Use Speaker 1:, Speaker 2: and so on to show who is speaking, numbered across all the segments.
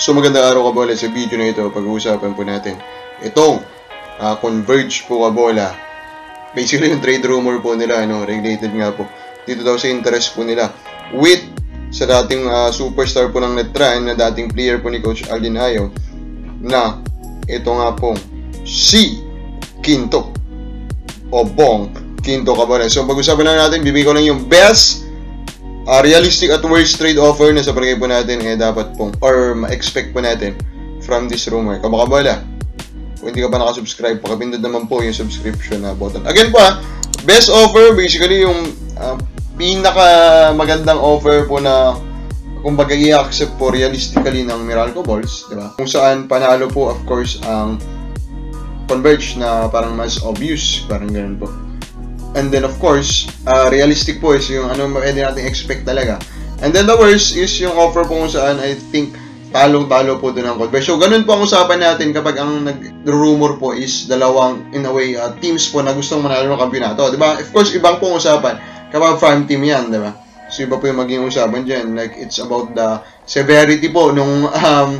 Speaker 1: So magandang araw kabola sa video na ito. Pag-uusapan po natin itong uh, Converge po kabola. Basically yung trade rumor po nila ano, related nga po. Dito daw sa interest po nila. With sa dating uh, superstar po ng Netran na dating player po ni Coach Aldin Ayo na ito nga pong si Quinto. O Bong Quinto kabola. So pag-usapan lang natin bibigay ko lang yung best uh, realistic at worst trade offer na sa palagay po natin eh dapat pong or ma-expect po natin from this rumor. Kabakabola, kung hindi ka pa nakasubscribe, pakapindot naman po yung subscription na button. Again po ha, best offer, basically yung uh, pinaka magandang offer po na kumbaga i-accept po realistically ng Meralco Balls, di ba? Kung saan panalo po of course ang Converge na parang mas obvious, parang ganun po. And then of course, uh, realistic po is yung ano pwede natin expect talaga. And then the worst is yung offer po kung saan I think talong-talo po doon ang Converse. So, ganun po ang usapan natin kapag ang nag-rumor po is dalawang, in a way, uh, teams po na gustong manalo ng kampyonato. Di ba? Of course, ibang po ang usapan kapag farm team yan, di ba? So, iba po yung maging usapan dyan. Like, it's about the severity po nung um,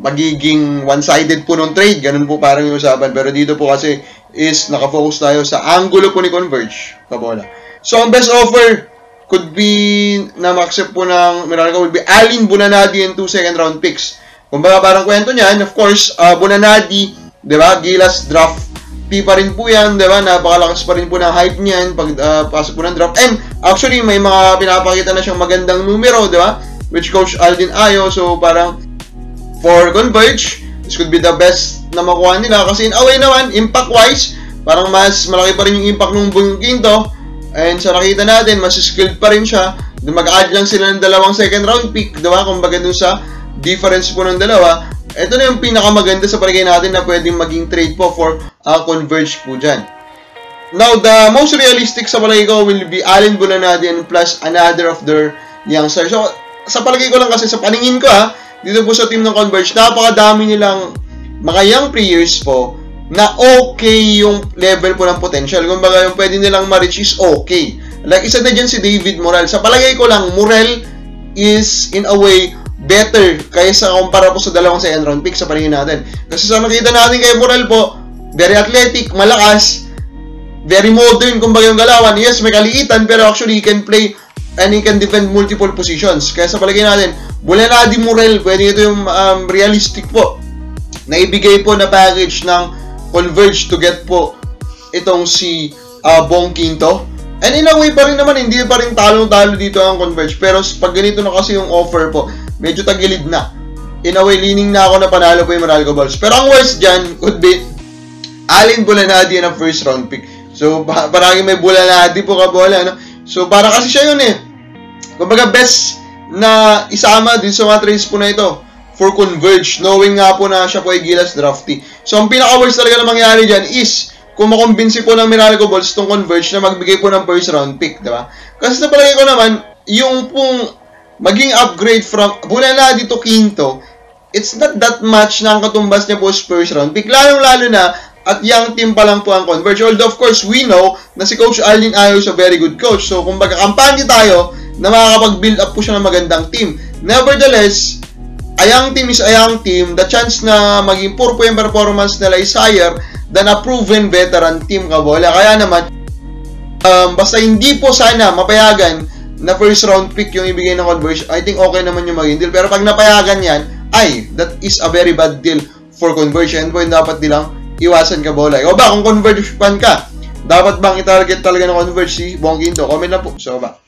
Speaker 1: magiging one-sided po nung trade. Ganun po parang yung usapan. Pero dito po kasi is nakafocus tayo sa angulo po ni Converge. Kabola. So, ang best offer could be na ma-accept po ng Meralco would be Alin Bunanadi and two second round picks. Kung Kumbaga parang kwento niyan, of course, uh, Bunanadi, 'di ba? Gilas draft P pa rin po yan, 'di ba? Napakalakas pa rin po ng hype niyan pag uh, pasok po ng draft. And actually may mga pinapakita na siyang magandang numero, 'di ba? Which coach Aldin Ayo, so parang for Converge, this could be the best na makuha nila kasi in a way naman, impact-wise, parang mas malaki pa rin yung impact ng buong Quinto. And sa nakita natin, mas skilled pa rin siya. Mag-add lang sila ng dalawang second round pick, diba? Kumbaga dun sa difference po ng dalawa. Ito na yung pinakamaganda sa palagay natin na pwedeng maging trade po for uh, Converge po dyan. Now, the most realistic sa palagay ko will be Allen Bulanadian plus another of their youngsters. So, sa palagay ko lang kasi sa paningin ko ha, dito po sa team ng Converge, napakadami nilang mga young players po na okay yung level po ng potential. Kung baga yung pwede nilang ma-reach is okay. Like, isa na dyan si David Morel. Sa palagay ko lang, Morel is in a way better kaysa kumpara po sa dalawang second round pick sa paningin natin. Kasi sa nakita natin kay Morel po, very athletic, malakas, very modern kumbaga yung galawan. Yes, may kaliitan, pero actually he can play and he can defend multiple positions. Kaya sa palagay natin, Bulanadi Morel, pwede ito yung um, realistic po. Naibigay po na package ng Converge to get po itong si uh, Bong Quinto. And in a way pa rin naman, hindi pa rin talong-talo dito ang Converge. Pero pag ganito na kasi yung offer po, medyo tagilid na. In a way, leaning na ako na panalo po yung Maralco Balls. Pero ang worst dyan could be Alin Bulanadi na first round pick. So, parang may Bulanadi po ka bola, no? So, para kasi siya yun eh. Kumbaga, best na isama din sa mga trades po na ito for Converge, knowing nga po na siya po ay Gilas drafty. So, ang pinaka-worst talaga na mangyari dyan is, kung makumbinsi po ng Miralco Balls itong Converge na magbigay po ng first round pick, di ba? Kasi sa palagay ko naman, yung pong maging upgrade from Bulanadi to Quinto, it's not that much na ang katumbas niya po sa first round pick. Lalong-lalo na, at young team pa lang po ang Converge. Although, of course, we know na si Coach Alvin Ayo is a very good coach. So, kung baga kampanya tayo, na makakapag-build up po siya ng magandang team. Nevertheless, a young team is a young team. The chance na maging poor po yung performance nila is higher than a proven veteran team kabola. Kaya naman, um, basta hindi po sana mapayagan na first round pick yung ibigay ng Converge, I think okay naman yung maging deal. Pero pag napayagan yan, ay, that is a very bad deal for Converge. And po dapat nilang iwasan ka bola. O ba, kung Converge fan ka, dapat bang i-target talaga ng Converge si Bong Ginto? Comment na po sa baba.